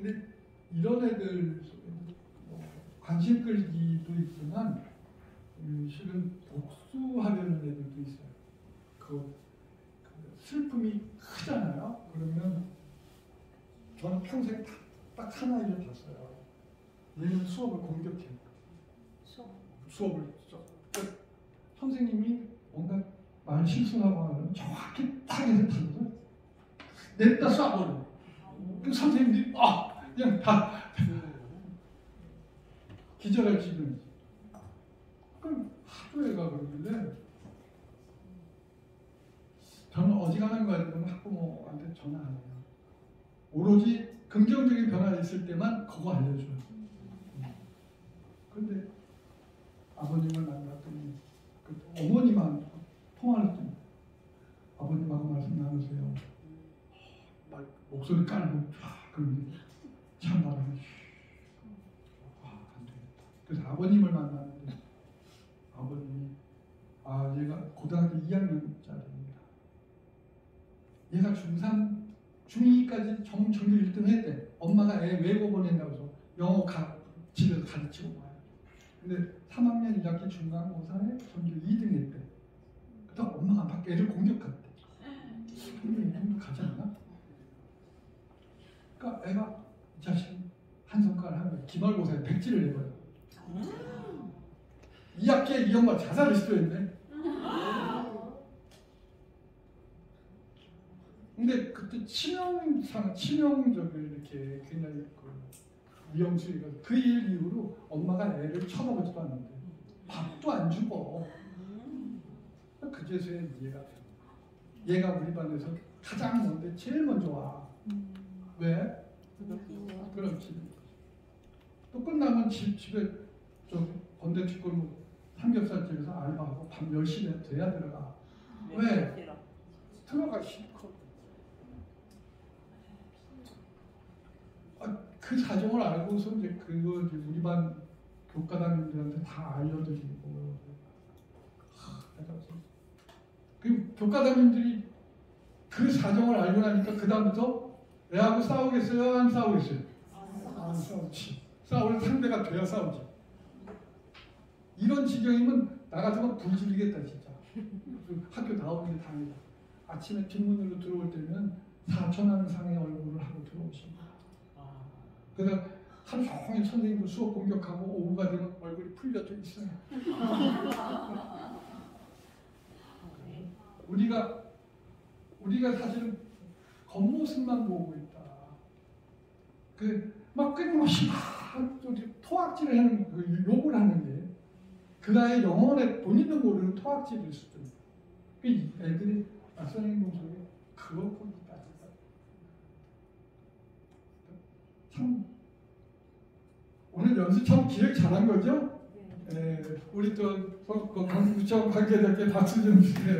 근데 이런 애들 뭐 관심 끌기도 있지만 음, 실은 복수하려는 애들도 있어요. 그, 그 슬픔이 크잖아요. 그러면 저는 평생 딱, 딱 하나를 봤어요. 얘는 수업을 공격해. 수업을 저- 그 선생님이 뭔가 말 실수하고 하면 정확히 타겟에 타서 냅다 쏴버려. 그 선생님들이 아 그냥 다 기절할 지경이지. 그럼 하도 애가 그러길래 저는 어지간한 거 같으면 학부모한테 전화 안 해요. 오로지 긍정적인 변화가 있을 때만 그거 알려줘요. 근데 아버님을 만났더니 그 어머니만 통화를 했더니 아버님하고 말씀 나누세요. 막 목소리 깔고 쫙 그러는데 참 바람이 아안 되겠다. 그래서 아버님을 만났는데 아버님이 아 얘가 고등학교 2학년짜리입니다. 얘가 중3 중2까지 정, 전교 1등 했대. 엄마가 애 외고 보낸다고 해서 영어 가, 집에서 가르치고 와요. 근데 3학년 1학기 중간고사에 전교 2등 했대. 그다음 엄마가 막 애를 공격했대. 근데 이 정도 가지 않나? 그러니까 애가 이 자식 한 손가락 하면 기말고사에 백지를 내버려. 2학기에 이 엄마 자살을 시도했네. 근데 그때 치명상 치명적으로 이렇게 굉장히 그 위험수위가 그 일 이후로 엄마가 애를 쳐다보지도 않는데 밥도 안 주고 그제서야 이해가 돼. 얘가 우리 반에서 가장 먼데 제일 먼저 와. 왜? 그렇지. 또 끝나면 집 집에 저 건대치골 삼겹살집에서 알바하고 밤 10시에 돼야 들어가. 왜? 들어가 싫고. 아, 그 사정을 알고서 이제 그거 이제 우리 반 교과단님들한테 다 알려드리고. 하, 그 교과단님들이 그 사정을 알고 나니까 그 다음부터 애하고 싸우겠어요? 안 싸우겠어요? 안 싸우지. 싸울 상대가 돼야 싸우지. 이런 지경이면 나 같으면 불질리겠다 진짜. 그 학교 나오는 게 당이다. 아침에 뒷문으로 들어올 때는 사천왕 상의 얼굴을 하고 들어오십니다. 그래서 하루 종일 선생님도 수업 공격하고 오후가 되면 얼굴이 풀려져 있어요. 우리가 우리가 사실은 겉모습만 보고 있다. 그 막 끊임없이 막 토악질을 하는 그 욕을 하는 게 그가의 영혼에 본인도 모르는 토악질일 수도 있다. 그 애들이 낯선 행동 속에. 참 오늘 연수 참 기획 잘한 거죠? 예, 우리 또그 강구청 관계자께 박수 좀 주세요.